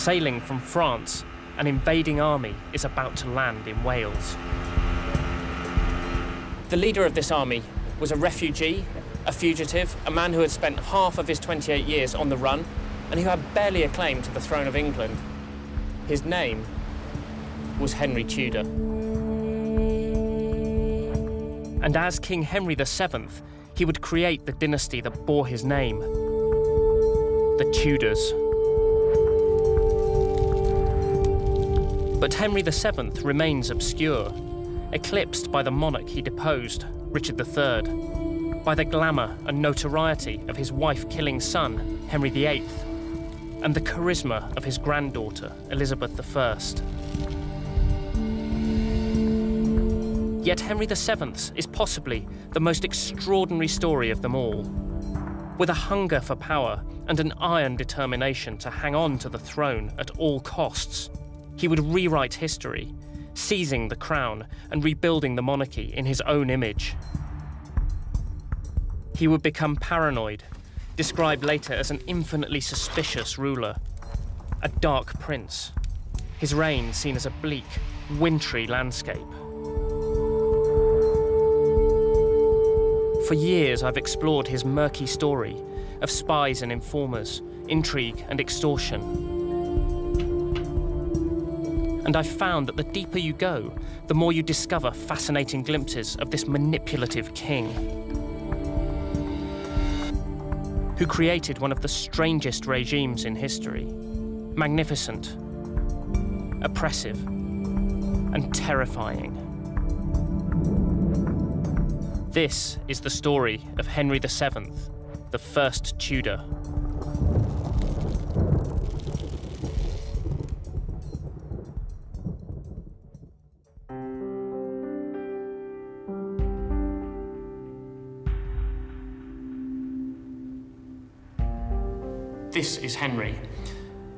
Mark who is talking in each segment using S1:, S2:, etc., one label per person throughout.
S1: Sailing from France, an invading army is about to land in Wales. The leader of this army was a refugee, a fugitive, a man who had spent half of his 28 years on the run, and who had barely a claim to the throne of England. His name was Henry Tudor. And as King Henry VII, he would create the dynasty that bore his name, the Tudors. But Henry VII remains obscure, eclipsed by the monarch he deposed, Richard III, by the glamour and notoriety of his wife-killing son, Henry VIII, and the charisma of his granddaughter, Elizabeth I. Yet Henry VII is possibly the most extraordinary story of them all. With a hunger for power and an iron determination to hang on to the throne at all costs, he would rewrite history, seizing the crown and rebuilding the monarchy in his own image. He would become paranoid, described later as an infinitely suspicious ruler, a dark prince, his reign seen as a bleak, wintry landscape. For years, I've explored his murky story of spies and informers, intrigue and extortion and I've found that the deeper you go, the more you discover fascinating glimpses of this manipulative king. Who created one of the strangest regimes in history. Magnificent, oppressive, and terrifying. This is the story of Henry VII, the first Tudor. This is Henry.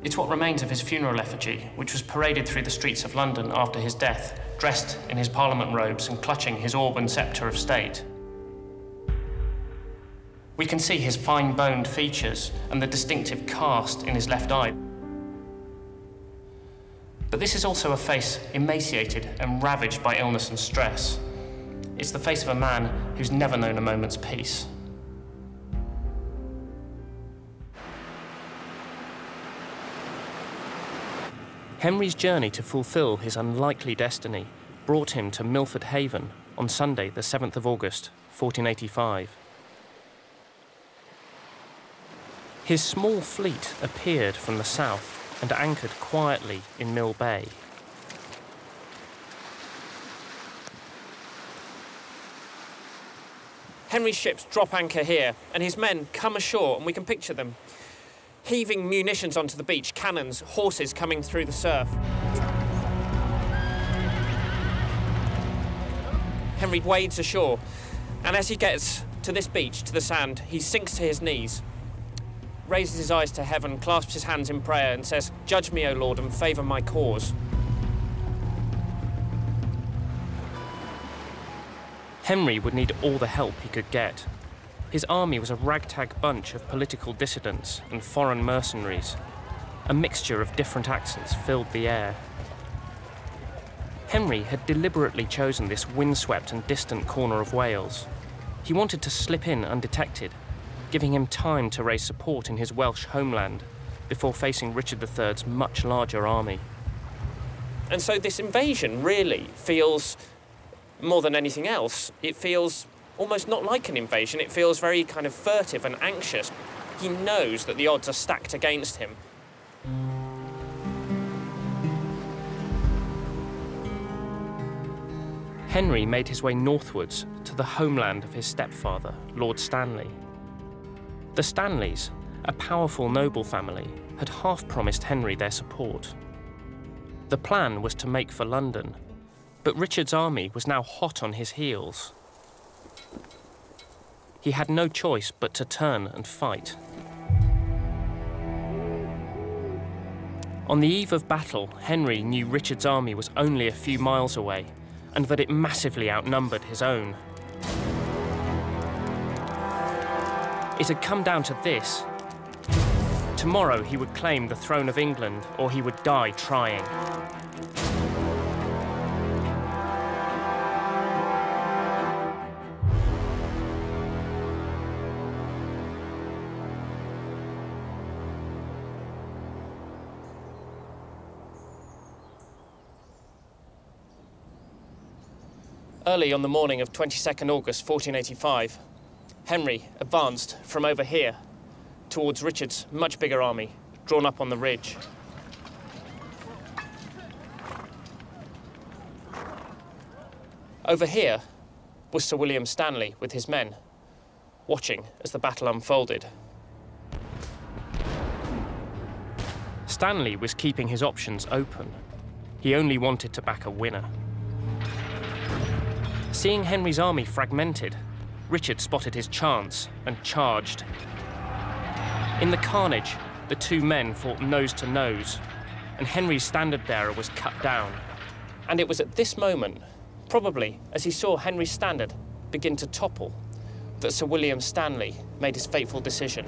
S1: It's what remains of his funeral effigy, which was paraded through the streets of London after his death, dressed in his parliament robes and clutching his orb and sceptre of state. We can see his fine-boned features and the distinctive cast in his left eye. But this is also a face emaciated and ravaged by illness and stress. It's the face of a man who's never known a moment's peace. Henry's journey to fulfill his unlikely destiny brought him to Milford Haven on Sunday, the 7th of August, 1485. His small fleet appeared from the south and anchored quietly in Mill Bay. Henry's ships drop anchor here, and his men come ashore, and we can picture them heaving munitions onto the beach, cannons, horses coming through the surf. Henry wades ashore, and as he gets to this beach, to the sand, he sinks to his knees, raises his eyes to heaven, clasps his hands in prayer, and says, Judge me, O Lord, and favour my cause. Henry would need all the help he could get. His army was a ragtag bunch of political dissidents and foreign mercenaries. A mixture of different accents filled the air. Henry had deliberately chosen this windswept and distant corner of Wales. He wanted to slip in undetected, giving him time to raise support in his Welsh homeland before facing Richard III's much larger army. And so this invasion really feels, more than anything else, it feels almost not like an invasion. It feels very kind of furtive and anxious. He knows that the odds are stacked against him. Henry made his way northwards to the homeland of his stepfather, Lord Stanley. The Stanleys, a powerful noble family, had half promised Henry their support. The plan was to make for London, but Richard's army was now hot on his heels. He had no choice but to turn and fight. On the eve of battle, Henry knew Richard's army was only a few miles away and that it massively outnumbered his own. It had come down to this, Tomorrow he would claim the throne of England, or he would die trying. Early on the morning of 22nd August 1485, Henry advanced from over here towards Richard's much bigger army, drawn up on the ridge. Over here was Sir William Stanley with his men, watching as the battle unfolded. Stanley was keeping his options open. He only wanted to back a winner. Seeing Henry's army fragmented, Richard spotted his chance and charged. In the carnage, the two men fought nose to nose, and Henry's standard bearer was cut down. And it was at this moment, probably as he saw Henry's standard begin to topple, that Sir William Stanley made his fateful decision.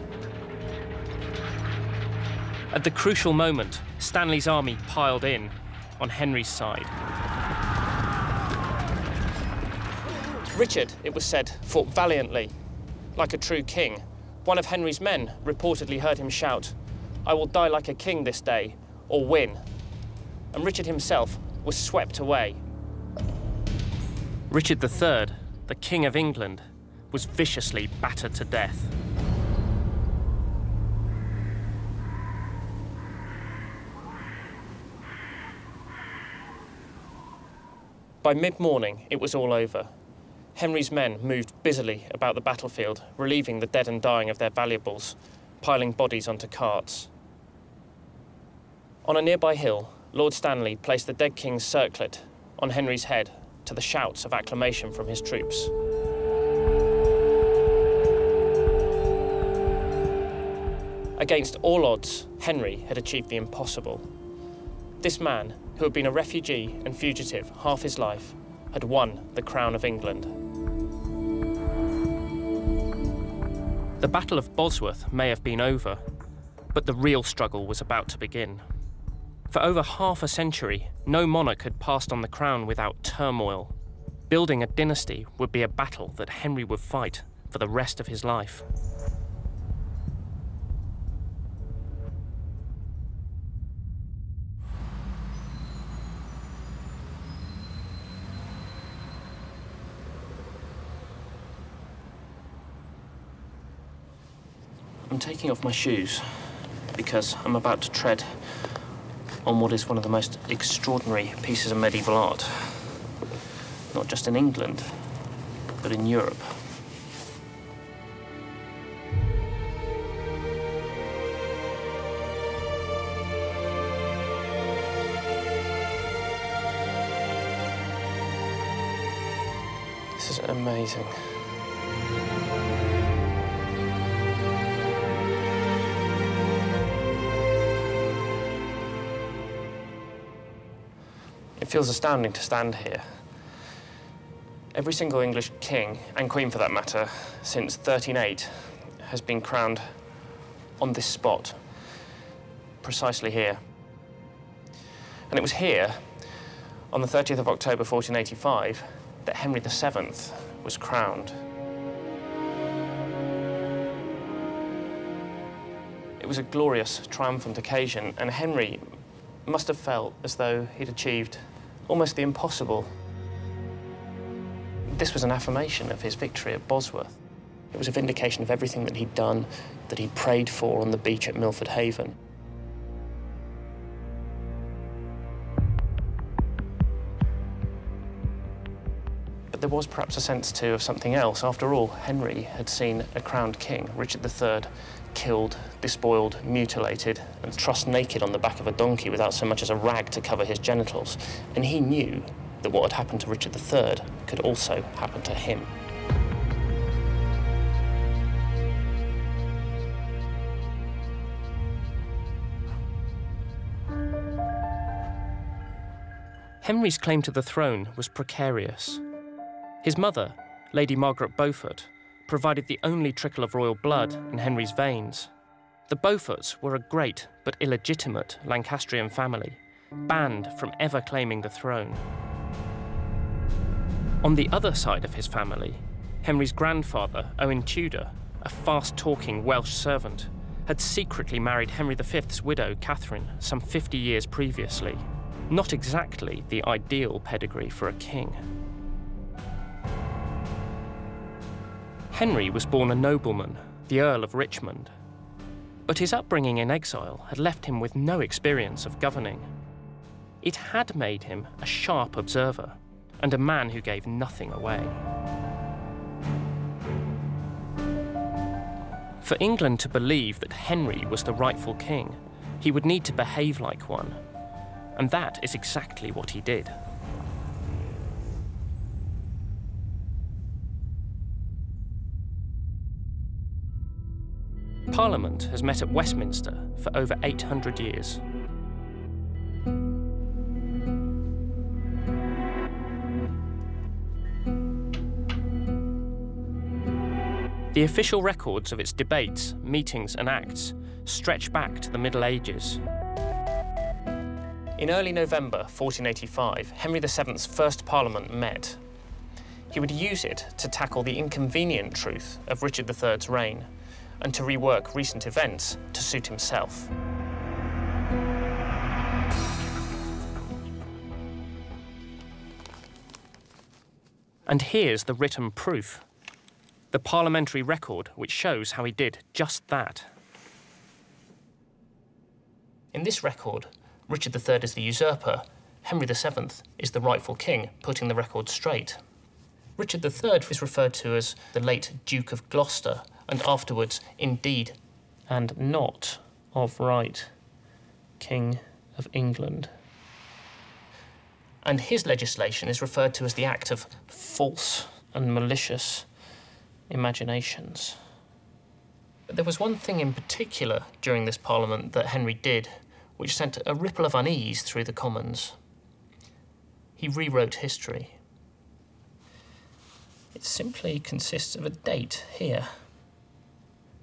S1: At the crucial moment, Stanley's army piled in on Henry's side. Richard, it was said, fought valiantly, like a true king. One of Henry's men reportedly heard him shout, I will die like a king this day, or win. And Richard himself was swept away. Richard III, the King of England, was viciously battered to death. By mid-morning, it was all over. Henry's men moved busily about the battlefield, relieving the dead and dying of their valuables, piling bodies onto carts. On a nearby hill, Lord Stanley placed the dead king's circlet on Henry's head to the shouts of acclamation from his troops. Against all odds, Henry had achieved the impossible. This man, who had been a refugee and fugitive half his life, had won the crown of England. The Battle of Bosworth may have been over, but the real struggle was about to begin. For over half a century, no monarch had passed on the crown without turmoil. Building a dynasty would be a battle that Henry would fight for the rest of his life. Taking off my shoes because I'm about to tread on what is one of the most extraordinary pieces of medieval art. Not just in England, but in Europe. This is amazing. It feels astounding to stand here. Every single English king, and queen for that matter, since 1308 has been crowned on this spot, precisely here. And it was here, on the 30th of October 1485, that Henry VII was crowned. It was a glorious, triumphant occasion, and Henry must have felt as though he'd achieved almost the impossible. This was an affirmation of his victory at Bosworth. It was a vindication of everything that he'd done, that he'd prayed for on the beach at Milford Haven. But there was perhaps a sense, too, of something else. After all, Henry had seen a crowned king, Richard III, killed, despoiled, mutilated, and trussed naked on the back of a donkey without so much as a rag to cover his genitals. And he knew that what had happened to Richard III could also happen to him. Henry's claim to the throne was precarious. His mother, Lady Margaret Beaufort, provided the only trickle of royal blood in Henry's veins. The Beauforts were a great but illegitimate Lancastrian family, banned from ever claiming the throne. On the other side of his family, Henry's grandfather, Owen Tudor, a fast talking Welsh servant, had secretly married Henry V's widow, Catherine, some 50 years previously. Not exactly the ideal pedigree for a king. Henry was born a nobleman, the Earl of Richmond. But his upbringing in exile had left him with no experience of governing. It had made him a sharp observer and a man who gave nothing away. For England to believe that Henry was the rightful king, he would need to behave like one. And that is exactly what he did. Parliament has met at Westminster for over 800 years. The official records of its debates, meetings, and acts stretch back to the Middle Ages. In early November 1485, Henry VII's first Parliament met. He would use it to tackle the inconvenient truth of Richard III's reign and to rework recent events to suit himself. And here's the written proof the parliamentary record which shows how he did just that. In this record, Richard III is the usurper, Henry VII is the rightful king, putting the record straight. Richard III is referred to as the late Duke of Gloucester, and afterwards, indeed, and not of right, King of England. And his legislation is referred to as the act of false and malicious imaginations. But there was one thing in particular during this Parliament that Henry did, which sent a ripple of unease through the Commons. He rewrote history. It simply consists of a date here.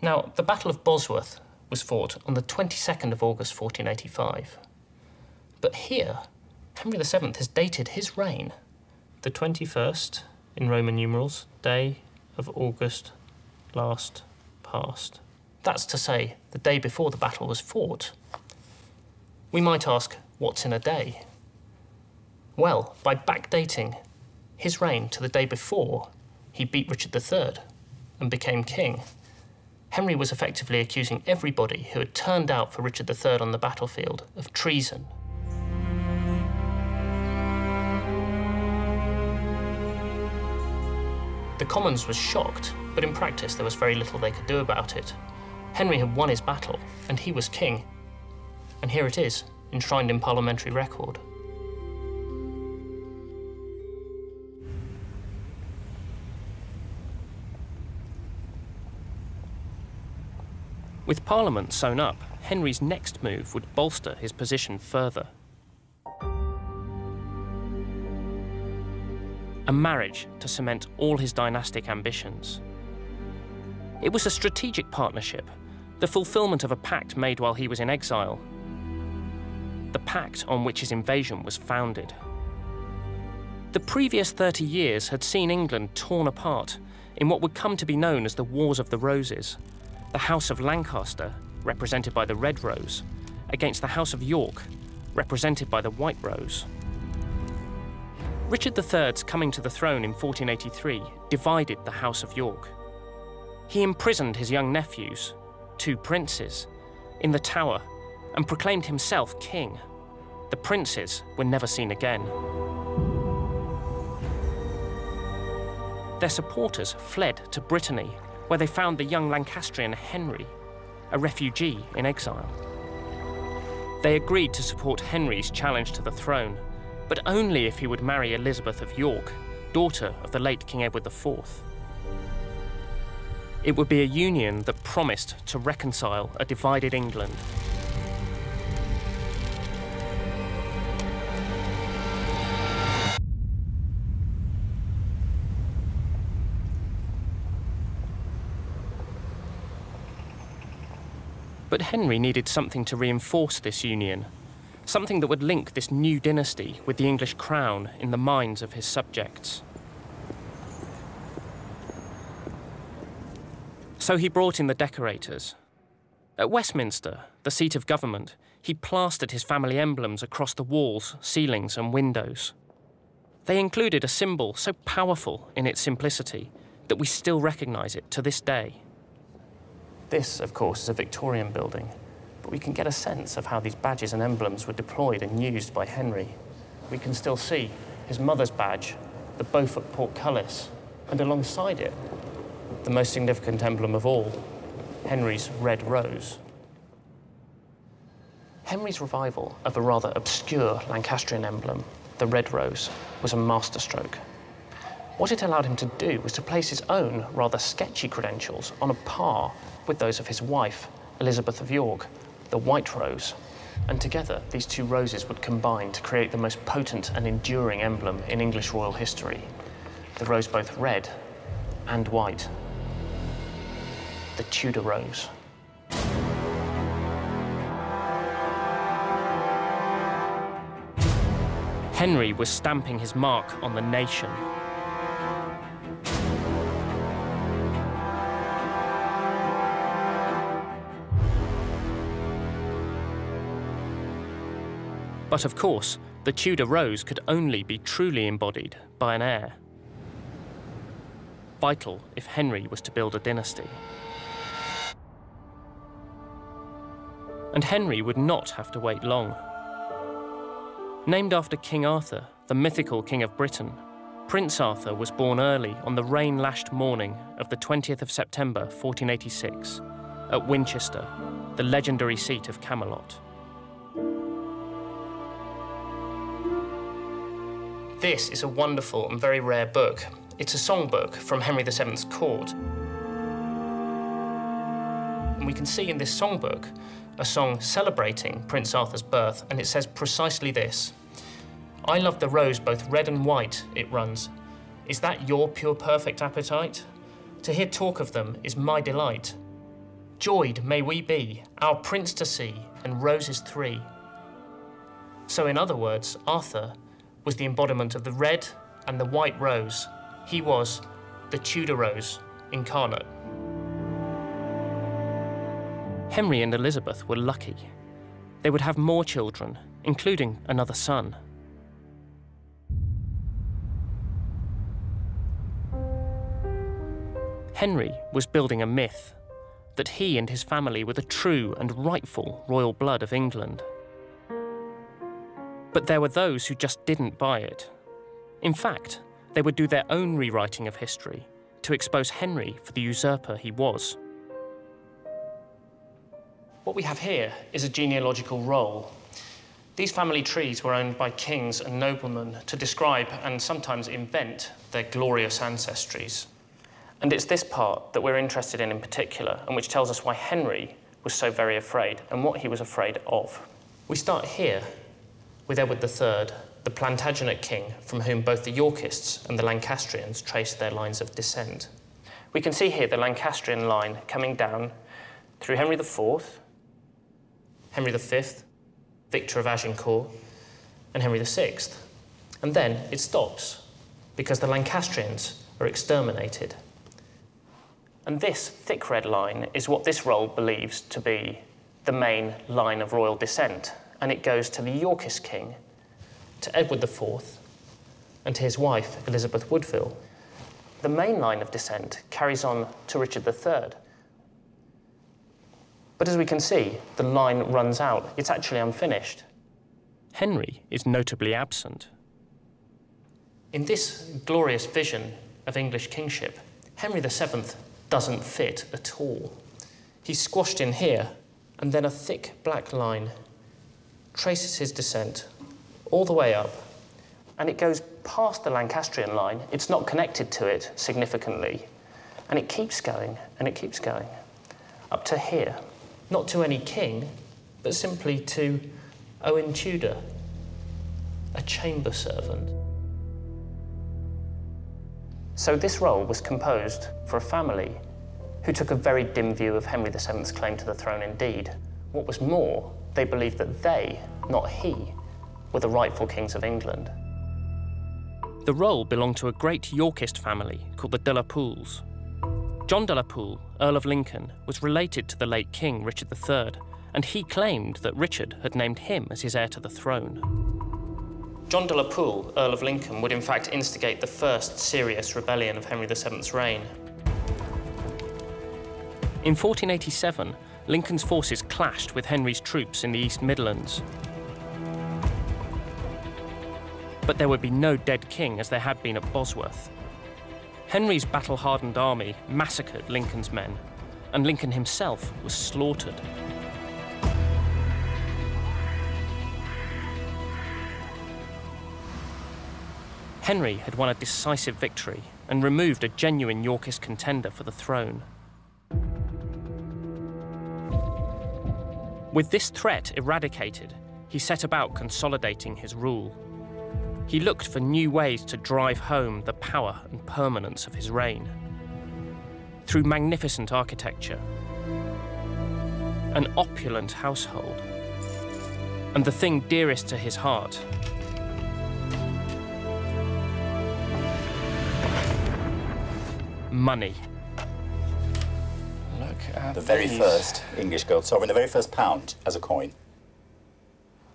S1: Now, the Battle of Bosworth was fought on the 22nd of August 1485. But here, Henry VII has dated his reign the 21st in Roman numerals, day of August last past. That's to say, the day before the battle was fought. We might ask, what's in a day? Well, by backdating his reign to the day before he beat Richard III and became king, Henry was effectively accusing everybody who had turned out for Richard III on the battlefield of treason The Commons was shocked, but in practice there was very little they could do about it. Henry had won his battle, and he was king. And here it is, enshrined in parliamentary record. With Parliament sewn up, Henry's next move would bolster his position further. a marriage to cement all his dynastic ambitions. It was a strategic partnership, the fulfillment of a pact made while he was in exile, the pact on which his invasion was founded. The previous 30 years had seen England torn apart in what would come to be known as the Wars of the Roses, the House of Lancaster, represented by the Red Rose, against the House of York, represented by the White Rose. Richard III's coming to the throne in 1483 divided the House of York. He imprisoned his young nephews, two princes, in the Tower and proclaimed himself king. The princes were never seen again. Their supporters fled to Brittany, where they found the young Lancastrian Henry, a refugee in exile. They agreed to support Henry's challenge to the throne but only if he would marry Elizabeth of York, daughter of the late King Edward IV. It would be a union that promised to reconcile a divided England. But Henry needed something to reinforce this union, something that would link this new dynasty with the English crown in the minds of his subjects. So he brought in the decorators. At Westminster, the seat of government, he plastered his family emblems across the walls, ceilings, and windows. They included a symbol so powerful in its simplicity that we still recognise it to this day. This, of course, is a Victorian building, but we can get a sense of how these badges and emblems were deployed and used by Henry. We can still see his mother's badge, the Beaufort portcullis, and alongside it, the most significant emblem of all, Henry's red rose. Henry's revival of a rather obscure Lancastrian emblem, the red rose, was a masterstroke. What it allowed him to do was to place his own rather sketchy credentials on a par with those of his wife, Elizabeth of York, the white rose. And together, these two roses would combine to create the most potent and enduring emblem in English royal history. The rose both red and white. The Tudor rose. Henry was stamping his mark on the nation. But of course, the Tudor rose could only be truly embodied by an heir. Vital if Henry was to build a dynasty. And Henry would not have to wait long. Named after King Arthur, the mythical King of Britain, Prince Arthur was born early on the rain lashed morning of the 20th of September 1486 at Winchester, the legendary seat of Camelot. This is a wonderful and very rare book. It's a songbook from Henry VII's court. And we can see in this songbook a song celebrating Prince Arthur's birth, and it says precisely this I love the rose both red and white, it runs. Is that your pure perfect appetite? To hear talk of them is my delight. Joyed may we be, our prince to see, and roses three. So, in other words, Arthur was the embodiment of the red and the white rose. He was the Tudor rose incarnate. Henry and Elizabeth were lucky. They would have more children, including another son. Henry was building a myth that he and his family were the true and rightful royal blood of England. But there were those who just didn't buy it. In fact, they would do their own rewriting of history to expose Henry for the usurper he was. What we have here is a genealogical roll. These family trees were owned by kings and noblemen to describe and sometimes invent their glorious ancestries. And it's this part that we're interested in in particular, and which tells us why Henry was so very afraid and what he was afraid of. We start here with Edward III, the Plantagenet king from whom both the Yorkists and the Lancastrians trace their lines of descent. We can see here the Lancastrian line coming down through Henry IV, Henry V, Victor of Agincourt, and Henry VI. And then it stops because the Lancastrians are exterminated. And this thick red line is what this roll believes to be the main line of royal descent. And it goes to the Yorkist king, to Edward IV, and to his wife, Elizabeth Woodville. The main line of descent carries on to Richard III, but as we can see, the line runs out. It's actually unfinished. Henry is notably absent. In this glorious vision of English kingship, Henry VII doesn't fit at all. He's squashed in here, and then a thick black line traces his descent all the way up, and it goes past the Lancastrian line. It's not connected to it significantly, and it keeps going, and it keeps going, up to here not to any king, but simply to Owen Tudor, a chamber servant. So this roll was composed for a family who took a very dim view of Henry VII's claim to the throne indeed. What was more, they believed that they, not he, were the rightful kings of England. The roll belonged to a great Yorkist family called the de la Poles. John de la Pole, Earl of Lincoln, was related to the late King Richard III, and he claimed that Richard had named him as his heir to the throne. John de la Pole, Earl of Lincoln, would in fact instigate the first serious rebellion of Henry VII's reign. In 1487, Lincoln's forces clashed with Henry's troops in the East Midlands. But there would be no dead king as there had been at Bosworth. Henry's battle hardened army massacred Lincoln's men, and Lincoln himself was slaughtered. Henry had won a decisive victory and removed a genuine Yorkist contender for the throne. With this threat eradicated, he set about consolidating his rule. He looked for new ways to drive home the power and permanence of his reign. Through magnificent architecture, an opulent household, and the thing dearest to his heart, money. Look at
S2: The very
S1: these.
S2: first English gold sovereign, the very first pound as a coin.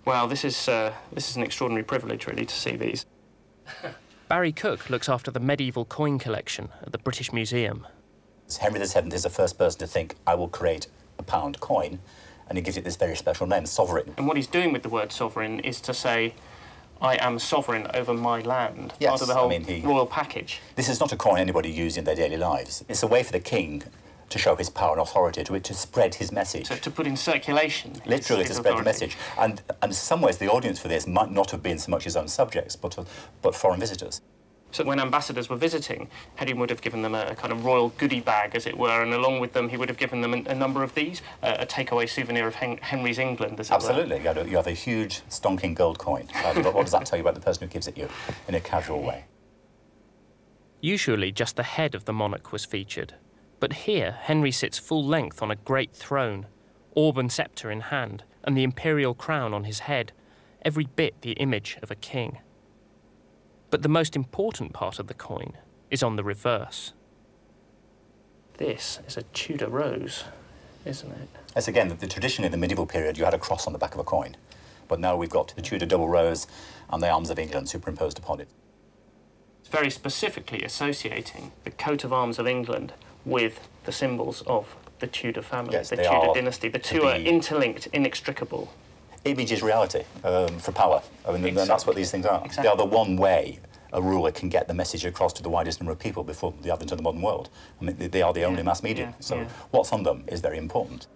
S1: Well, this is uh, this is an extraordinary privilege, really, to see these. Barry Cook looks after the medieval coin collection at the British Museum.
S2: Henry VII is the first person to think, I will create a pound coin, and he gives it this very special name, sovereign.
S1: And what he's doing with the word sovereign is to say, I am sovereign over my land.
S2: Yes,
S1: part of the
S2: I mean, he-
S1: royal package.
S2: This is not a coin anybody uses in their daily lives. It's a way for the king to show his power and authority, to, to spread his message.
S1: To, to put in circulation.
S2: Literally
S1: his
S2: to spread the message. And, and in some ways, the audience for this might not have been so much his own subjects, but, uh, but foreign visitors.
S1: So when ambassadors were visiting, Henry would have given them a, a kind of royal goodie bag, as it were, and along with them he would have given them a, a number of these, uh, a takeaway souvenir of Hen- Henry's England, as it were.
S2: Absolutely. You have, a, you have a huge, stonking gold coin. Uh, but what does that tell you about the person who gives it you in a casual way?
S1: Usually just the head of the monarch was featured, but here Henry sits full length on a great throne, orb and sceptre in hand, and the imperial crown on his head, every bit the image of a king. But the most important part of the coin is on the reverse. This is a Tudor rose, isn't it?
S2: Yes, again, the, the tradition in the medieval period, you had a cross on the back of a coin. But now we've got the Tudor double rose and the arms of England superimposed upon it.
S1: It's very specifically associating the coat of arms of England with the symbols of the Tudor family,
S2: Yes,
S1: the Tudor dynasty. The
S2: to
S1: two are interlinked, inextricable.
S2: Image is reality um, for power. I mean, and that's what these things are.
S1: Exactly.
S2: They are the one way a ruler can get the message across to the widest number of people before the advent of the modern world. I mean, they, they are the only
S1: Yeah,
S2: mass media.
S1: yeah,
S2: so
S1: yeah.
S2: what's on them is very important.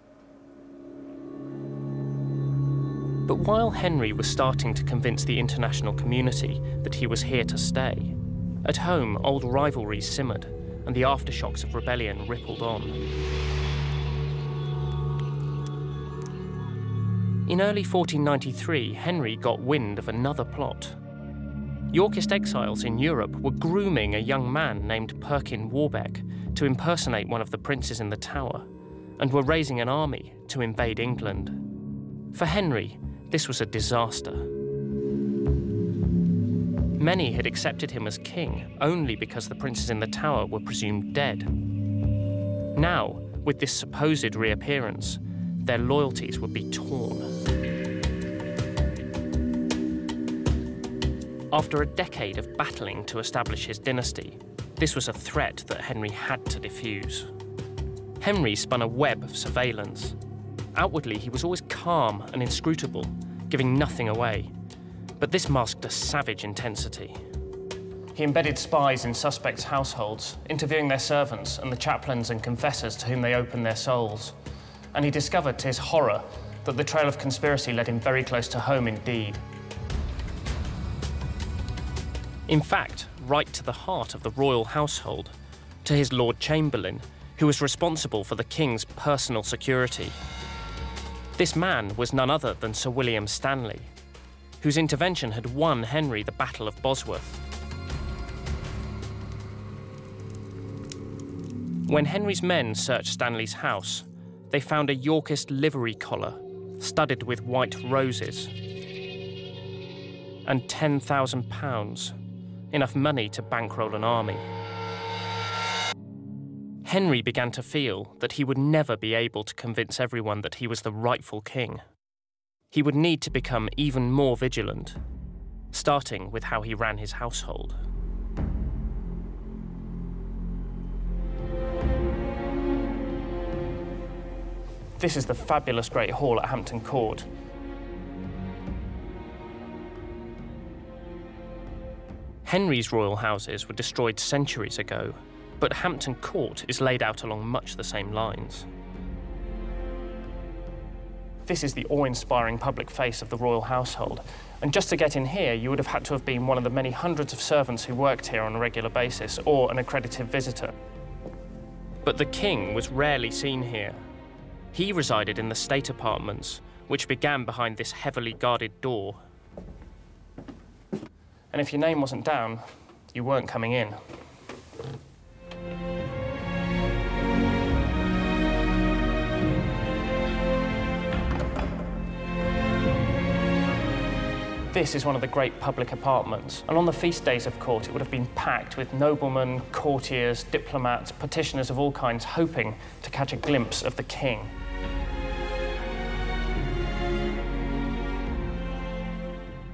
S1: But while Henry was starting to convince the international community that he was here to stay, at home old rivalries simmered and the aftershocks of rebellion rippled on. In early 1493, Henry got wind of another plot. Yorkist exiles in Europe were grooming a young man named Perkin Warbeck to impersonate one of the princes in the Tower, and were raising an army to invade England. For Henry, this was a disaster. Many had accepted him as king only because the princes in the tower were presumed dead. Now, with this supposed reappearance, their loyalties would be torn. After a decade of battling to establish his dynasty, this was a threat that Henry had to defuse. Henry spun a web of surveillance. Outwardly, he was always calm and inscrutable, giving nothing away. But this masked a savage intensity. He embedded spies in suspects' households, interviewing their servants and the chaplains and confessors to whom they opened their souls. And he discovered to his horror that the trail of conspiracy led him very close to home indeed. In fact, right to the heart of the royal household, to his Lord Chamberlain, who was responsible for the king's personal security. This man was none other than Sir William Stanley, whose intervention had won Henry the Battle of Bosworth. When Henry's men searched Stanley's house, they found a Yorkist livery collar studded with white roses and £10,000, enough money to bankroll an army. Henry began to feel that he would never be able to convince everyone that he was the rightful king. He would need to become even more vigilant, starting with how he ran his household. This is the fabulous Great Hall at Hampton Court. Henry's royal houses were destroyed centuries ago, but Hampton Court is laid out along much the same lines. This is the awe-inspiring public face of the royal household, and just to get in here, you would have had to have been one of the many hundreds of servants who worked here on a regular basis, or an accredited visitor. But the king was rarely seen here, he resided in the state apartments, which began behind this heavily guarded door. And if your name wasn't down, you weren't coming in. This is one of the great public apartments, and on the feast days of court it would have been packed with noblemen, courtiers, diplomats, petitioners of all kinds hoping to catch a glimpse of the king.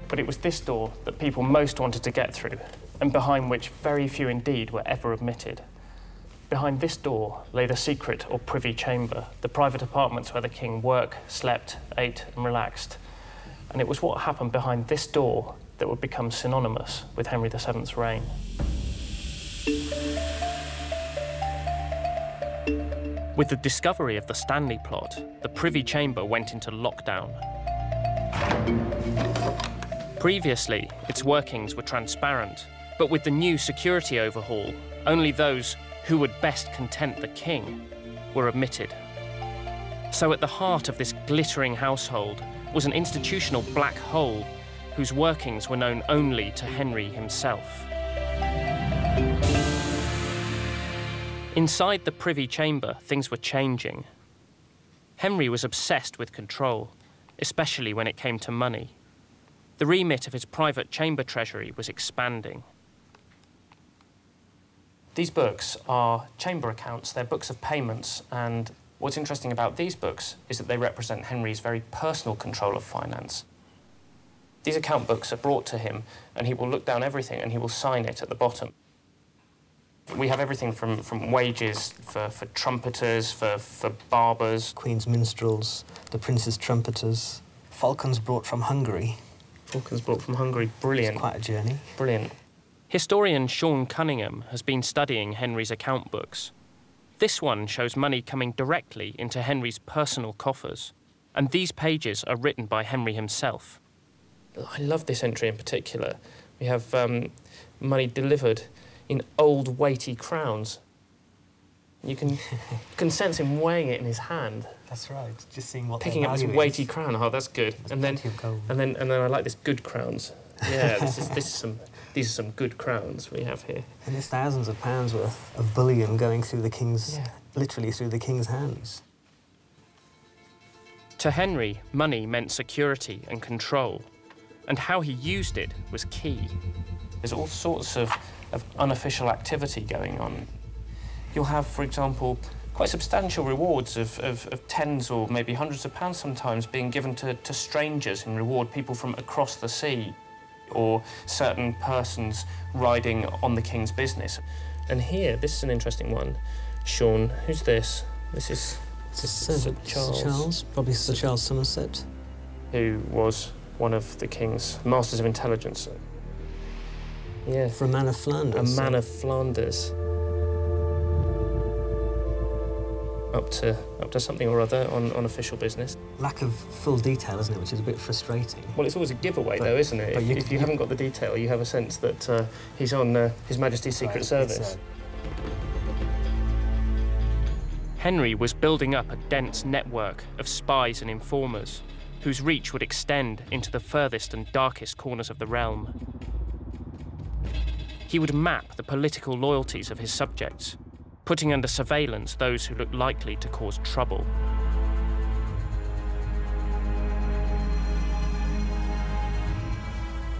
S1: But it was this door that people most wanted to get through, and behind which very few indeed were ever admitted. Behind this door lay the secret or privy chamber, the private apartments where the king worked, slept, ate, and relaxed. And it was what happened behind this door that would become synonymous with Henry VII's reign. With the discovery of the Stanley plot, the Privy Chamber went into lockdown. Previously, its workings were transparent, but with the new security overhaul, only those who would best content the king were admitted. So at the heart of this glittering household was an institutional black hole whose workings were known only to Henry himself. Inside the Privy Chamber, things were changing. Henry was obsessed with control, especially when it came to money the remit of his private chamber treasury was expanding. These books are chamber accounts, they're books of payments, and what's interesting about these books is that they represent Henry's very personal control of finance. These account books are brought to him, and he will look down everything and he will sign it at the bottom. We have everything from, from wages for, for trumpeters, for, for barbers.
S3: Queen's minstrels, the prince's trumpeters, falcons brought from Hungary,
S1: Falcons brought from Hungary. Brilliant.
S3: It's quite a journey.
S1: Brilliant. Historian Sean Cunningham has been studying Henry's account books. This one shows money coming directly into Henry's personal coffers, and these pages are written by Henry himself. I love this entry in particular. We have um, money delivered in old weighty crowns. You can, can sense him weighing it in his hand.
S3: That's right. Just seeing what
S1: picking up this weighty is. crown. Oh, that's good.
S3: That's
S1: and then and then and then I like this good crowns. Yeah, this is this is some these are some good crowns we have here.
S3: And there's thousands of pounds worth of bullion going through the king's yeah. literally through the king's hands.
S1: To Henry, money meant security and control, and how he used it was key. There's all sorts of, of unofficial activity going on. You'll have, for example, quite substantial rewards of, of, of, tens or maybe hundreds of pounds sometimes being given to, to strangers in reward, people from across the sea or certain persons riding on the king's business. And here, this is an interesting one. Sean, who's this? This is
S3: Sir, Sir, Charles. Sir Charles, probably Sir Charles Somerset.
S1: Who was one of the king's masters of intelligence.
S3: Yeah. For a man of Flanders.
S1: A man of Flanders. Up to up to something or other on, on official business.
S3: Lack of full detail, isn't it, which is a bit frustrating.
S1: Well, it's always a giveaway, but, though, isn't it? If you, if you, haven't got the detail, you have a sense that uh, he's on uh, His Majesty's Secret right, Service. Henry was building up a dense network of spies and informers whose reach would extend into the furthest and darkest corners of the realm. He would map the political loyalties of his subjects putting under surveillance those who looked likely to cause trouble.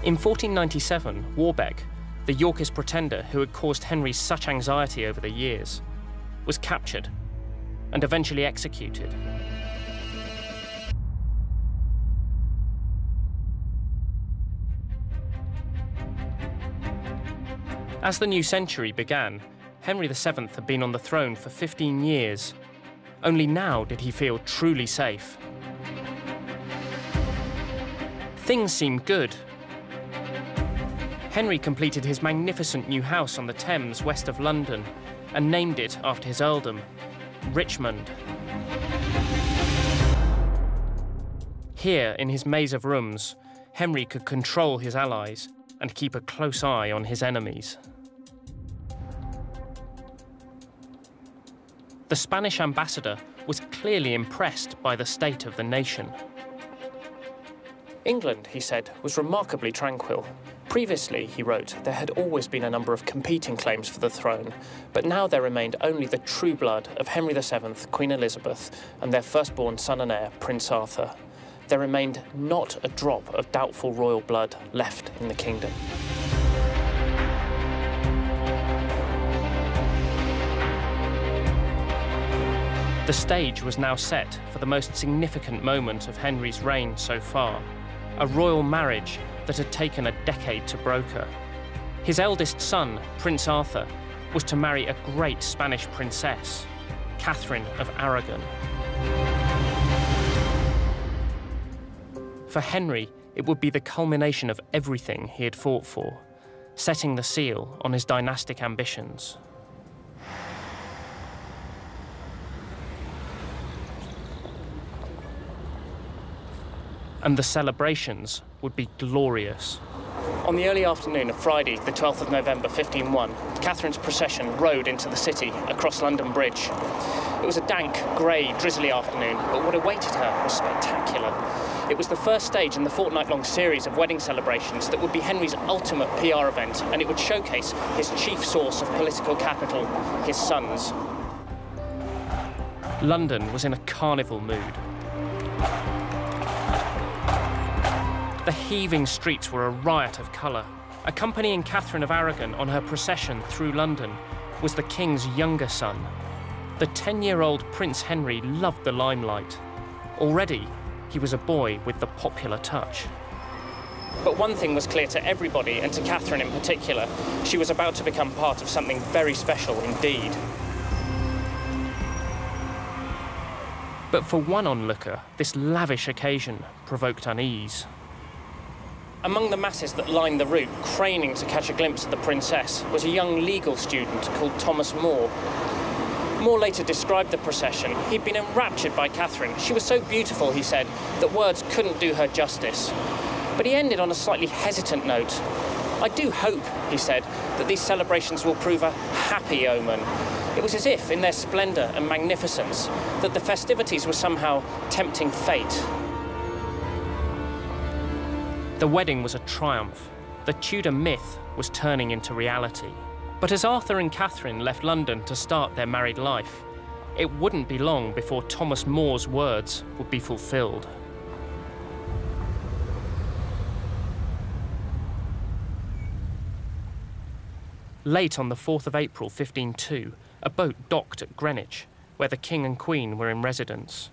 S1: In 1497, Warbeck, the Yorkist pretender who had caused Henry such anxiety over the years, was captured and eventually executed. As the new century began, Henry VII had been on the throne for 15 years. Only now did he feel truly safe. Things seemed good. Henry completed his magnificent new house on the Thames west of London and named it after his earldom, Richmond. Here, in his maze of rooms, Henry could control his allies and keep a close eye on his enemies. The Spanish ambassador was clearly impressed by the state of the nation. England, he said, was remarkably tranquil. Previously, he wrote, there had always been a number of competing claims for the throne, but now there remained only the true blood of Henry VII, Queen Elizabeth, and their firstborn son and heir, Prince Arthur there remained not a drop of doubtful royal blood left in the kingdom. The stage was now set for the most significant moment of Henry's reign so far, a royal marriage that had taken a decade to broker. His eldest son, Prince Arthur, was to marry a great Spanish princess, Catherine of Aragon. For Henry, it would be the culmination of everything he had fought for, setting the seal on his dynastic ambitions. And the celebrations would be glorious. On the early afternoon of Friday, the 12th of November 1501, Catherine's procession rode into the city across London Bridge. It was a dank, grey, drizzly afternoon, but what awaited her was spectacular. It was the first stage in the fortnight-long series of wedding celebrations that would be Henry's ultimate PR event, and it would showcase his chief source of political capital, his sons. London was in a carnival mood. The heaving streets were a riot of colour. Accompanying Catherine of Aragon on her procession through London was the king's younger son. The 10-year-old Prince Henry loved the limelight. Already, he was a boy with the popular touch. But one thing was clear to everybody, and to Catherine in particular. She was about to become part of something very special indeed. But for one onlooker, this lavish occasion provoked unease. Among the masses that lined the route, craning to catch a glimpse of the princess, was a young legal student called Thomas More. More later described the procession. He'd been enraptured by Catherine. She was so beautiful, he said, that words couldn't do her justice. But he ended on a slightly hesitant note. I do hope, he said, that these celebrations will prove a happy omen. It was as if, in their splendour and magnificence, that the festivities were somehow tempting fate. The wedding was a triumph. The Tudor myth was turning into reality. But as Arthur and Catherine left London to start their married life, it wouldn't be long before Thomas More's words would be fulfilled. Late on the 4th of April 1502, a boat docked at Greenwich, where the King and Queen were in residence.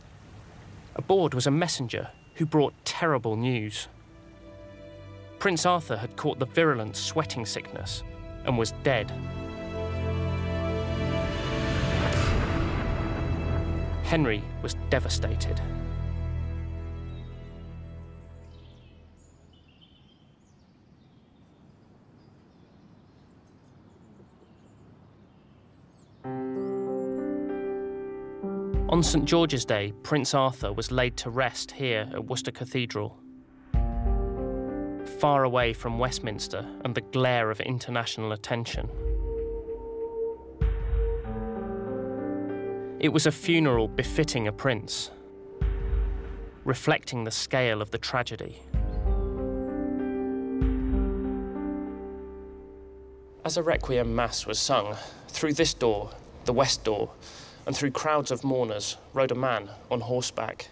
S1: Aboard was a messenger who brought terrible news. Prince Arthur had caught the virulent sweating sickness and was dead. Henry was devastated. On St George's Day, Prince Arthur was laid to rest here at Worcester Cathedral far away from Westminster and the glare of international attention. It was a funeral befitting a prince, reflecting the scale of the tragedy. As a requiem mass was sung, through this door, the west door, and through crowds of mourners rode a man on horseback.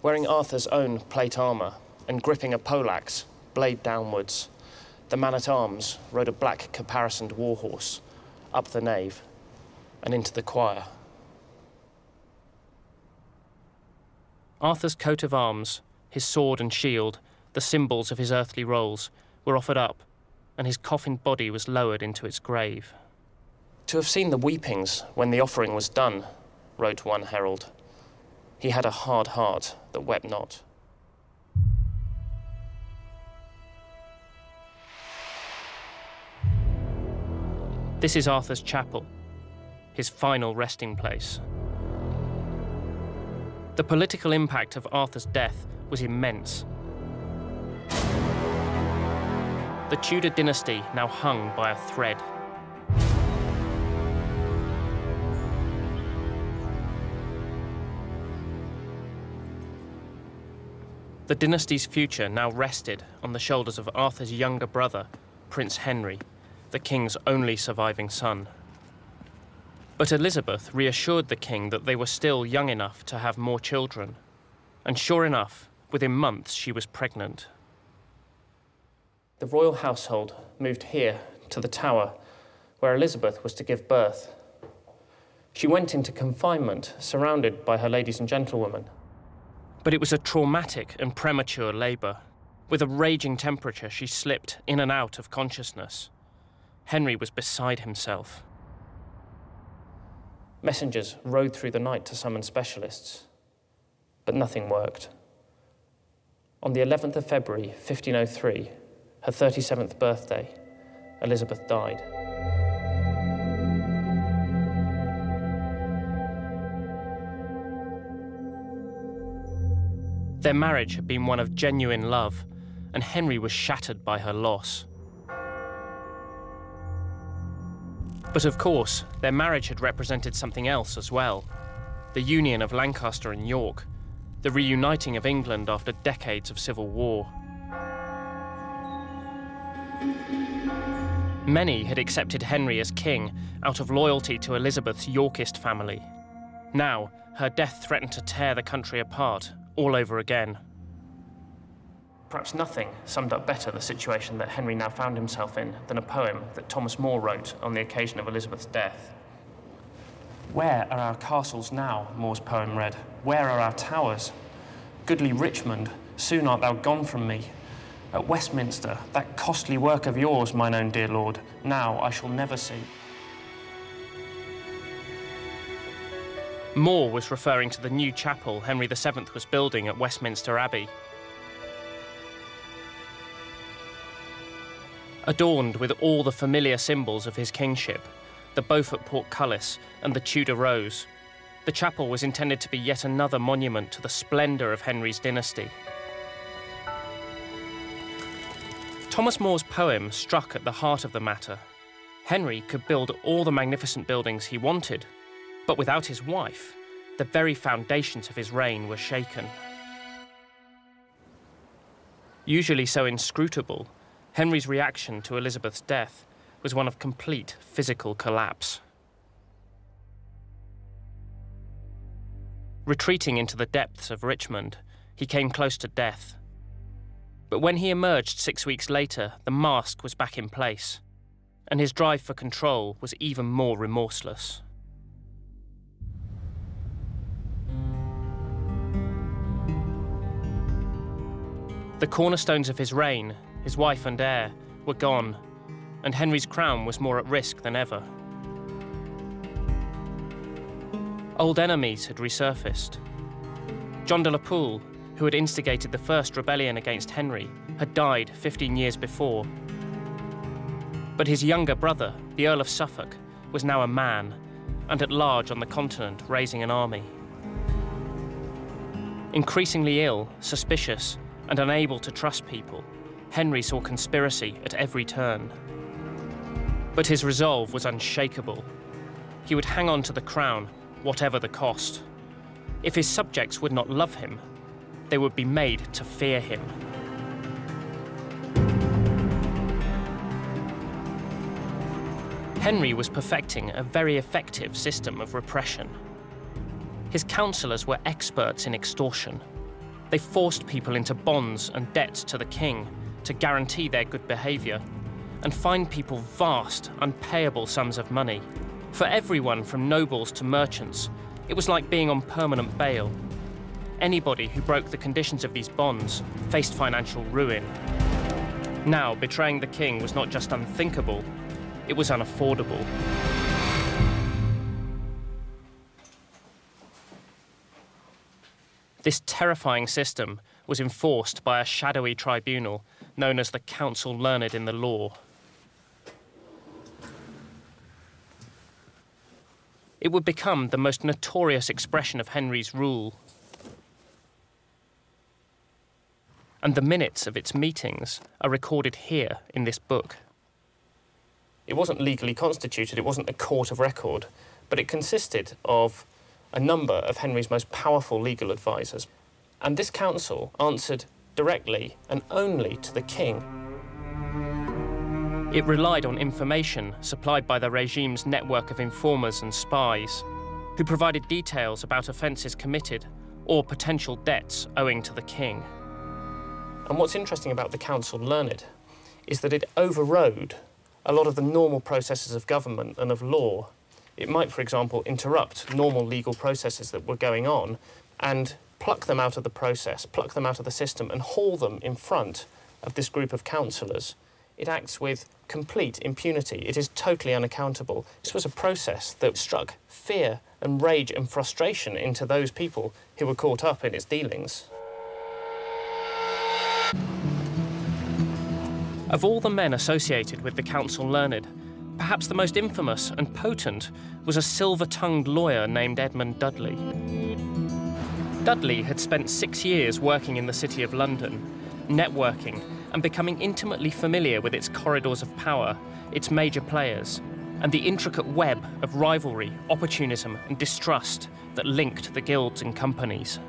S1: Wearing Arthur's own plate armour and gripping a poleaxe, blade downwards, the man at arms rode a black caparisoned warhorse up the nave and into the choir. Arthur's coat of arms, his sword and shield, the symbols of his earthly roles, were offered up, and his coffined body was lowered into its grave. To have seen the weepings when the offering was done, wrote one herald, he had a hard heart that wept not. This is Arthur's chapel, his final resting place. The political impact of Arthur's death was immense. The Tudor dynasty now hung by a thread. The dynasty's future now rested on the shoulders of Arthur's younger brother, Prince Henry, the king's only surviving son. But Elizabeth reassured the king that they were still young enough to have more children. And sure enough, within months she was pregnant. The royal household moved here to the Tower, where Elizabeth was to give birth. She went into confinement, surrounded by her ladies and gentlewomen. But it was a traumatic and premature labour. With a raging temperature, she slipped in and out of consciousness. Henry was beside himself. Messengers rode through the night to summon specialists, but nothing worked. On the 11th of February, 1503, her 37th birthday, Elizabeth died. Their marriage had been one of genuine love, and Henry was shattered by her loss. But of course, their marriage had represented something else as well the union of Lancaster and York, the reuniting of England after decades of civil war. Many had accepted Henry as king out of loyalty to Elizabeth's Yorkist family. Now, her death threatened to tear the country apart all over again. Perhaps nothing summed up better the situation that Henry now found himself in than a poem that Thomas More wrote on the occasion of Elizabeth's death. Where are our castles now? More's poem read. Where are our towers? Goodly Richmond, soon art thou gone from me. At Westminster, that costly work of yours, mine own dear lord, now I shall never see. More was referring to the new chapel Henry VII was building at Westminster Abbey. Adorned with all the familiar symbols of his kingship, the Beaufort portcullis and the Tudor rose, the chapel was intended to be yet another monument to the splendour of Henry's dynasty. Thomas More's poem struck at the heart of the matter. Henry could build all the magnificent buildings he wanted, but without his wife, the very foundations of his reign were shaken. Usually so inscrutable, Henry's reaction to Elizabeth's death was one of complete physical collapse. Retreating into the depths of Richmond, he came close to death. But when he emerged six weeks later, the mask was back in place, and his drive for control was even more remorseless. The cornerstones of his reign, his wife and heir, were gone, and Henry's crown was more at risk than ever. Old enemies had resurfaced. John de la Pole, who had instigated the first rebellion against Henry, had died 15 years before. But his younger brother, the Earl of Suffolk, was now a man, and at large on the continent raising an army. Increasingly ill, suspicious, and unable to trust people, Henry saw conspiracy at every turn. But his resolve was unshakable. He would hang on to the crown, whatever the cost. If his subjects would not love him, they would be made to fear him. Henry was perfecting a very effective system of repression. His councillors were experts in extortion. They forced people into bonds and debts to the king to guarantee their good behaviour and fined people vast, unpayable sums of money. For everyone from nobles to merchants, it was like being on permanent bail. Anybody who broke the conditions of these bonds faced financial ruin. Now, betraying the king was not just unthinkable, it was unaffordable. This terrifying system was enforced by a shadowy tribunal known as the Council Learned in the Law. It would become the most notorious expression of Henry's rule. And the minutes of its meetings are recorded here in this book. It wasn't legally constituted, it wasn't a court of record, but it consisted of a number of Henry's most powerful legal advisers. And this council answered directly and only to the king. It relied on information supplied by the regime's network of informers and spies, who provided details about offences committed or potential debts owing to the king. And what's interesting about the Council Learned is that it overrode a lot of the normal processes of government and of law it might, for example, interrupt normal legal processes that were going on and pluck them out of the process, pluck them out of the system, and haul them in front of this group of councillors. It acts with complete impunity. It is totally unaccountable. This was a process that struck fear and rage and frustration into those people who were caught up in its dealings. Of all the men associated with the Council Learned, Perhaps the most infamous and potent was a silver tongued lawyer named Edmund Dudley. Dudley had spent six years working in the City of London, networking and becoming intimately familiar with its corridors of power, its major players, and the intricate web of rivalry, opportunism, and distrust that linked the guilds and companies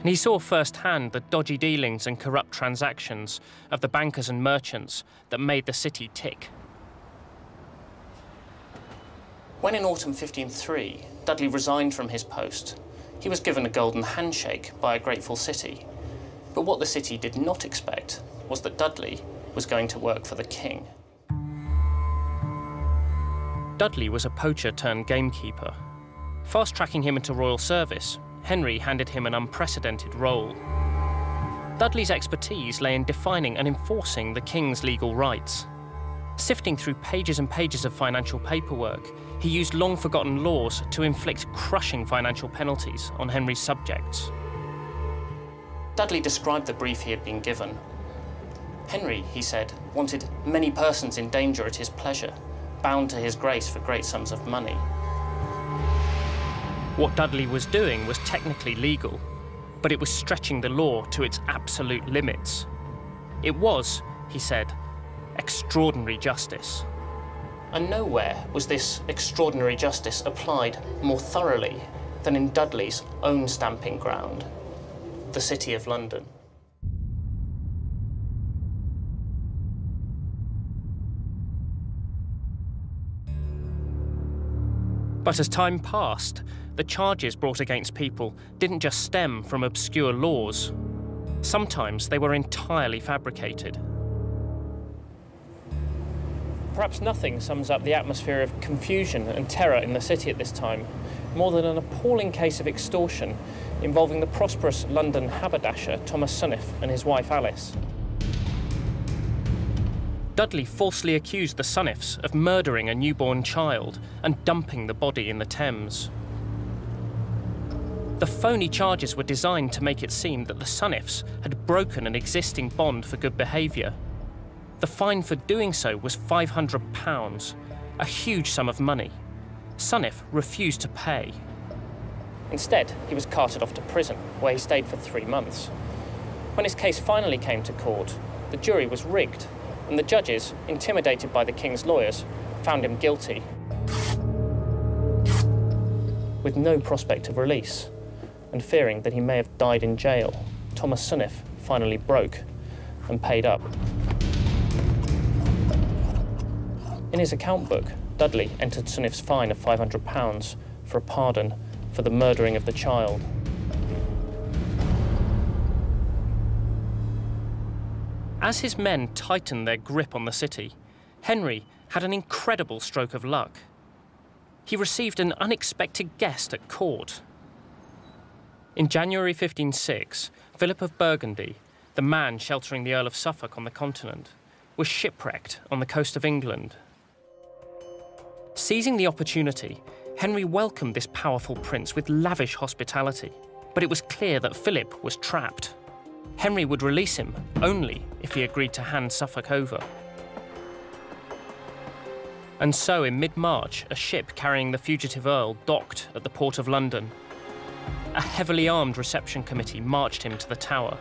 S1: and he saw firsthand the dodgy dealings and corrupt transactions of the bankers and merchants that made the city tick. When in autumn 1503, Dudley resigned from his post, he was given a golden handshake by a grateful city. But what the city did not expect was that Dudley was going to work for the king. Dudley was a poacher turned gamekeeper. Fast tracking him into royal service Henry handed him an unprecedented role. Dudley's expertise lay in defining and enforcing the king's legal rights. Sifting through pages and pages of financial paperwork, he used long forgotten laws to inflict crushing financial penalties on Henry's subjects. Dudley described the brief he had been given. Henry, he said, wanted many persons in danger at his pleasure, bound to his grace for great sums of money. What Dudley was doing was technically legal, but it was stretching the law to its absolute limits. It was, he said, extraordinary justice. And nowhere was this extraordinary justice applied more thoroughly than in Dudley's own stamping ground, the City of London. But as time passed, the charges brought against people didn't just stem from obscure laws. Sometimes they were entirely fabricated. Perhaps nothing sums up the atmosphere of confusion and terror in the city at this time more than an appalling case of extortion involving the prosperous London haberdasher Thomas Suniff and his wife Alice. Dudley falsely accused the Suniffs of murdering a newborn child and dumping the body in the Thames. The phony charges were designed to make it seem that the Suniffs had broken an existing bond for good behaviour. The fine for doing so was £500, a huge sum of money. Sunif refused to pay. Instead, he was carted off to prison, where he stayed for three months. When his case finally came to court, the jury was rigged, and the judges, intimidated by the king's lawyers, found him guilty. With no prospect of release and fearing that he may have died in jail, Thomas Sunif finally broke and paid up. In his account book, Dudley entered Suniff's fine of £500 for a pardon for the murdering of the child. As his men tightened their grip on the city, Henry had an incredible stroke of luck. He received an unexpected guest at court. In January 1506, Philip of Burgundy, the man sheltering the Earl of Suffolk on the continent, was shipwrecked on the coast of England. Seizing the opportunity, Henry welcomed this powerful prince with lavish hospitality, but it was clear that Philip was trapped. Henry would release him only if he agreed to hand Suffolk over. And so, in mid March, a ship carrying the fugitive Earl docked at the port of London. A heavily armed reception committee marched him to the tower.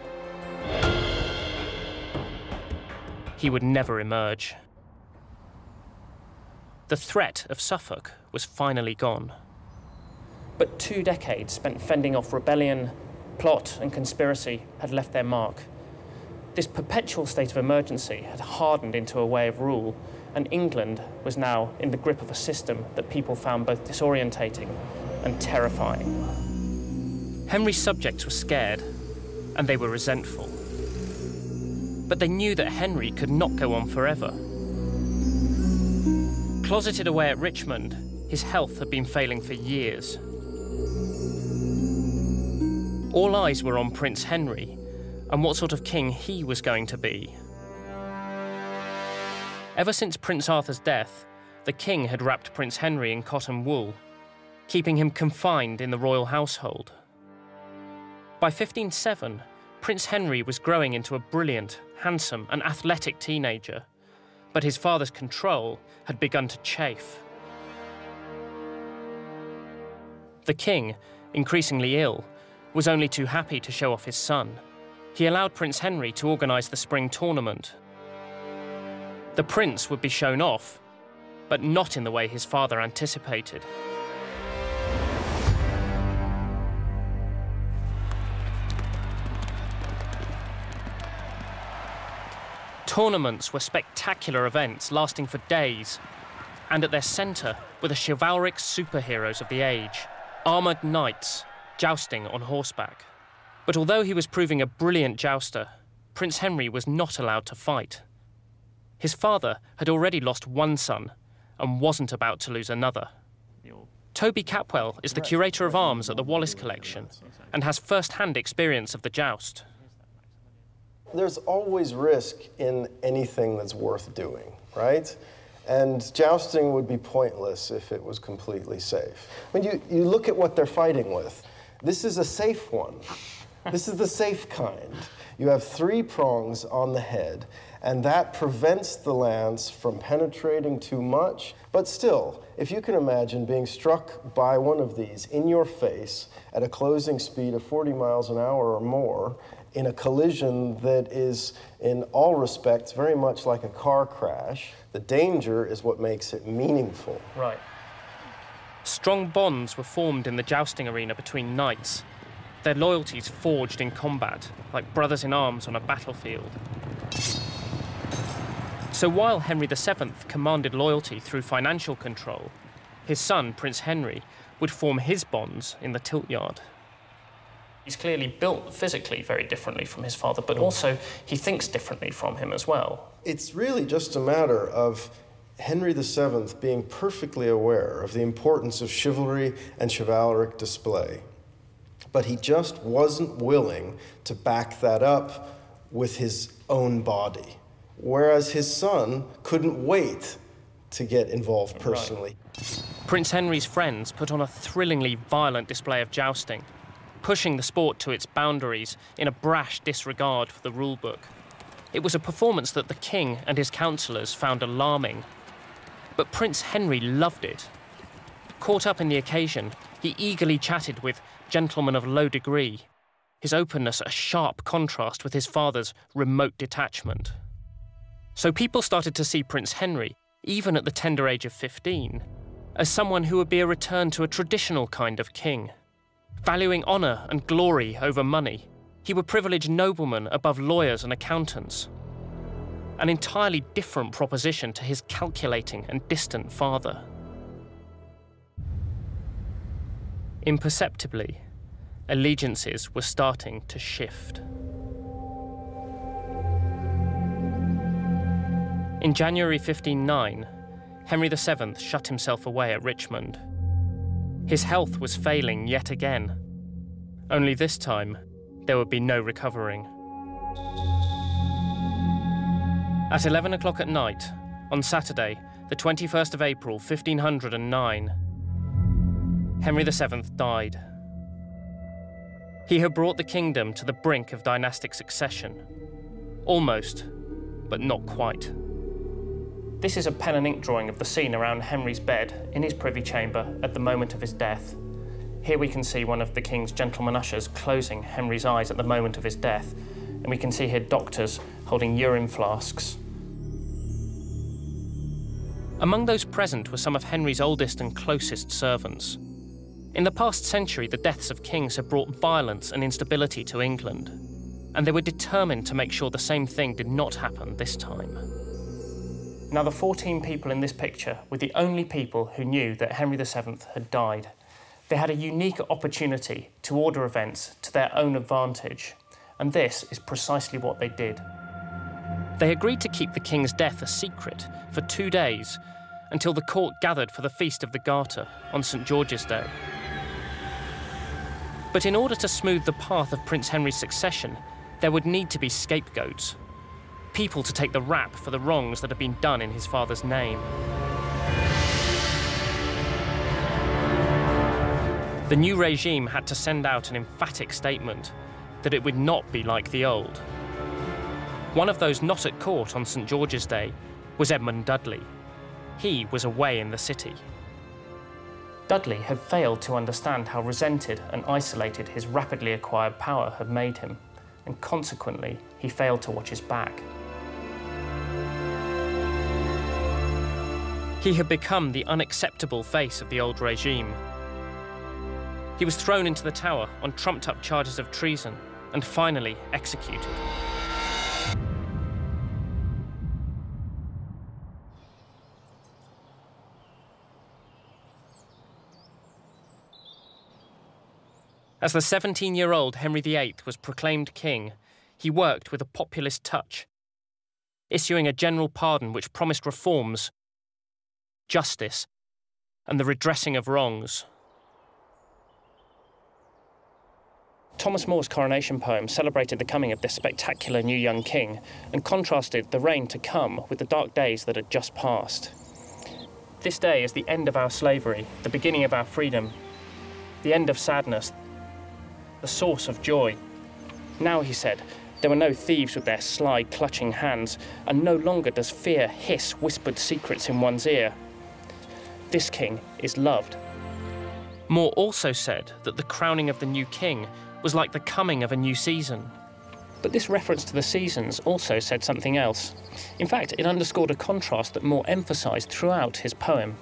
S1: He would never emerge. The threat of Suffolk was finally gone. But two decades spent fending off rebellion, plot, and conspiracy had left their mark. This perpetual state of emergency had hardened into a way of rule, and England was now in the grip of a system that people found both disorientating and terrifying. Henry's subjects were scared, and they were resentful. But they knew that Henry could not go on forever. Closeted away at Richmond, his health had been failing for years. All eyes were on Prince Henry and what sort of king he was going to be. Ever since Prince Arthur's death, the king had wrapped Prince Henry in cotton wool, keeping him confined in the royal household. By 1507, Prince Henry was growing into a brilliant, handsome, and athletic teenager but his father's control had begun to chafe. The king, increasingly ill, was only too happy to show off his son. He allowed Prince Henry to organise the spring tournament. The prince would be shown off, but not in the way his father anticipated. Tournaments were spectacular events lasting for days, and at their centre were the chivalric superheroes of the age, armoured knights jousting on horseback. But although he was proving a brilliant jouster, Prince Henry was not allowed to fight. His father had already lost one son and wasn't about to lose another. Toby Capwell is the curator of arms at the Wallace Collection and has first hand experience of the joust.
S4: There's always risk in anything that's worth doing, right? And jousting would be pointless if it was completely safe. I mean, you, you look at what they're fighting with. This is a safe one. This is the safe kind. You have three prongs on the head, and that prevents the lance from penetrating too much. But still, if you can imagine being struck by one of these in your face at a closing speed of 40 miles an hour or more, in a collision that is, in all respects, very much like a car crash. The danger is what makes it meaningful.
S1: Right. Strong bonds were formed in the jousting arena between knights, their loyalties forged in combat, like brothers in arms on a battlefield. So while Henry VII commanded loyalty through financial control, his son, Prince Henry, would form his bonds in the tilt yard. He's clearly built physically very differently from his father, but mm. also he thinks differently from him as well.
S4: It's really just a matter of Henry VII being perfectly aware of the importance of chivalry and chivalric display. But he just wasn't willing to back that up with his own body. Whereas his son couldn't wait to get involved personally.
S1: Right. Prince Henry's friends put on a thrillingly violent display of jousting pushing the sport to its boundaries in a brash disregard for the rulebook. It was a performance that the king and his councillors found alarming. But Prince Henry loved it. Caught up in the occasion, he eagerly chatted with gentlemen of low degree, his openness a sharp contrast with his father's remote detachment. So people started to see Prince Henry, even at the tender age of 15, as someone who would be a return to a traditional kind of king. Valuing honour and glory over money, he would privilege noblemen above lawyers and accountants. an entirely different proposition to his calculating and distant father. Imperceptibly, allegiances were starting to shift. In January 1509, Henry VII shut himself away at Richmond. His health was failing yet again. Only this time, there would be no recovering. At 11 o'clock at night, on Saturday, the 21st of April 1509, Henry VII died. He had brought the kingdom to the brink of dynastic succession. Almost, but not quite. This is a pen and ink drawing of the scene around Henry's bed in his privy chamber at the moment of his death. Here we can see one of the king's gentlemen ushers closing Henry's eyes at the moment of his death, and we can see here doctors holding urine flasks. Among those present were some of Henry's oldest and closest servants. In the past century, the deaths of kings had brought violence and instability to England, and they were determined to make sure the same thing did not happen this time. Now, the 14 people in this picture were the only people who knew that Henry VII had died. They had a unique opportunity to order events to their own advantage, and this is precisely what they did. They agreed to keep the king's death a secret for two days until the court gathered for the Feast of the Garter on St George's Day. But in order to smooth the path of Prince Henry's succession, there would need to be scapegoats, people to take the rap for the wrongs that had been done in his father's name. The new regime had to send out an emphatic statement that it would not be like the old. One of those not at court on St George's Day was Edmund Dudley. He was away in the city. Dudley had failed to understand how resented and isolated his rapidly acquired power had made him, and consequently, he failed to watch his back. He had become the unacceptable face of the old regime, he was thrown into the tower on trumped up charges of treason and finally executed. As the 17 year old Henry VIII was proclaimed king, he worked with a populist touch, issuing a general pardon which promised reforms, justice, and the redressing of wrongs. Thomas More's coronation poem celebrated the coming of this spectacular new young king and contrasted the reign to come with the dark days that had just passed. This day is the end of our slavery, the beginning of our freedom, the end of sadness, the source of joy. Now, he said, there were no thieves with their sly, clutching hands, and no longer does fear hiss whispered secrets in one's ear. This king is loved. More also said that the crowning of the new king was like the coming of a new season. But this reference to the seasons also said something else. In fact, it underscored a contrast that More emphasised throughout his poem.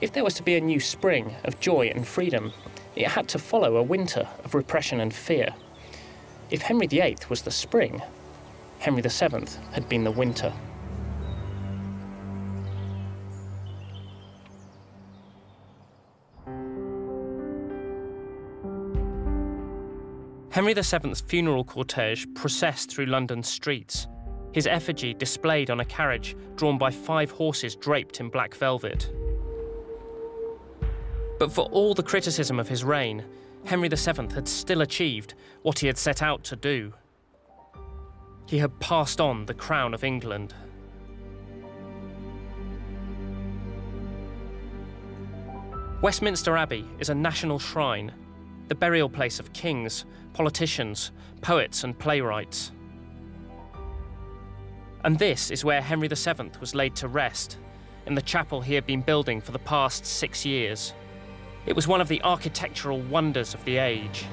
S1: If there was to be a new spring of joy and freedom, it had to follow a winter of repression and fear. If Henry VIII was the spring, Henry VII had been the winter. Henry VII's funeral cortege processed through London's streets, his effigy displayed on a carriage drawn by five horses draped in black velvet. But for all the criticism of his reign, Henry VII had still achieved what he had set out to do. He had passed on the crown of England. Westminster Abbey is a national shrine, the burial place of kings, politicians, poets, and playwrights. And this is where Henry VII was laid to rest, in the chapel he had been building for the past six years. It was one of the architectural wonders of the age.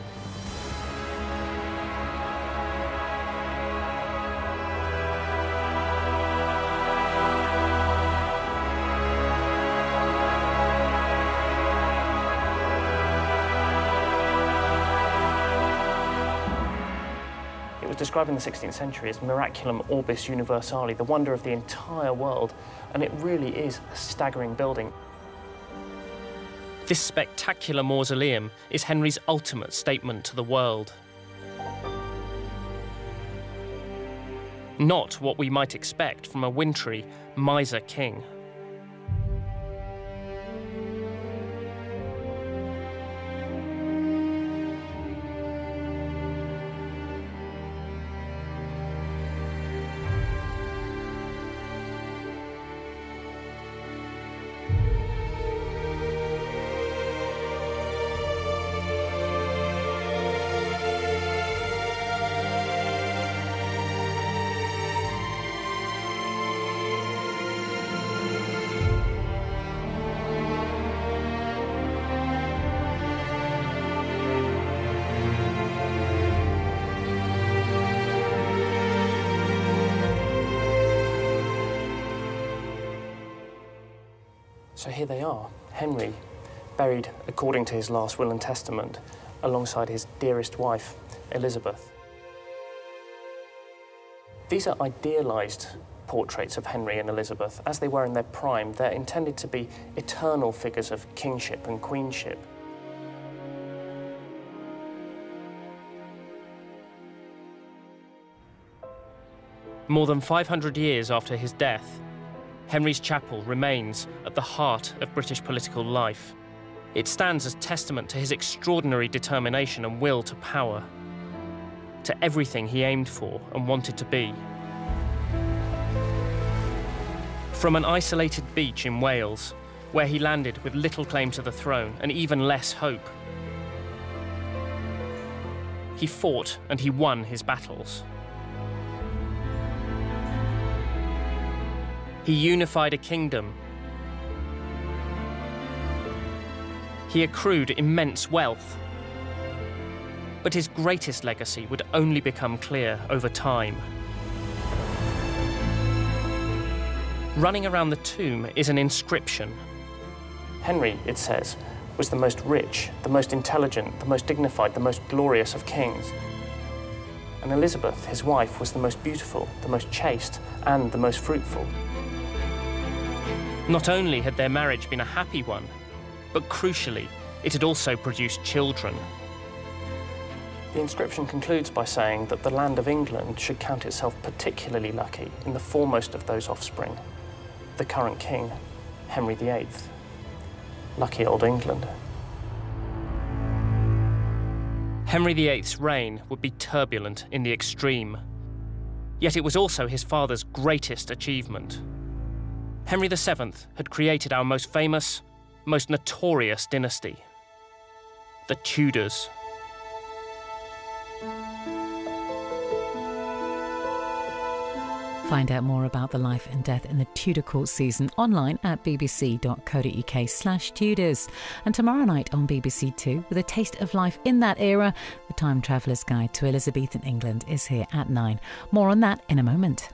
S1: In the 16th century as Miraculum Orbis Universale, the wonder of the entire world, and it really is a staggering building. This spectacular mausoleum is Henry's ultimate statement to the world. Not what we might expect from a wintry, miser king. So here they are, Henry, buried according to his last will and testament, alongside his dearest wife, Elizabeth. These are idealised portraits of Henry and Elizabeth. As they were in their prime, they're intended to be eternal figures of kingship and queenship. More than 500 years after his death, Henry's Chapel remains at the heart of British political life. It stands as testament to his extraordinary determination and will to power, to everything he aimed for and wanted to be. From an isolated beach in Wales, where he landed with little claim to the throne and even less hope, he fought and he won his battles. He unified a kingdom. He accrued immense wealth. But his greatest legacy would only become clear over time. Running around the tomb is an inscription. Henry, it says, was the most rich, the most intelligent, the most dignified, the most glorious of kings. And Elizabeth, his wife, was the most beautiful, the most chaste, and the most fruitful. Not only had their marriage been a happy one, but crucially, it had also produced children. The inscription concludes by saying that the land of England should count itself particularly lucky in the foremost of those offspring, the current king, Henry VIII. Lucky old England. Henry VIII's reign would be turbulent in the extreme. Yet it was also his father's greatest achievement. Henry VII had created our most famous, most notorious dynasty the Tudors.
S5: Find out more about the life and death in the Tudor court season online at bbc.co.uk slash Tudors. And tomorrow night on BBC Two, with a taste of life in that era, the Time Traveller's Guide to Elizabethan England is here at 9. More on that in a moment.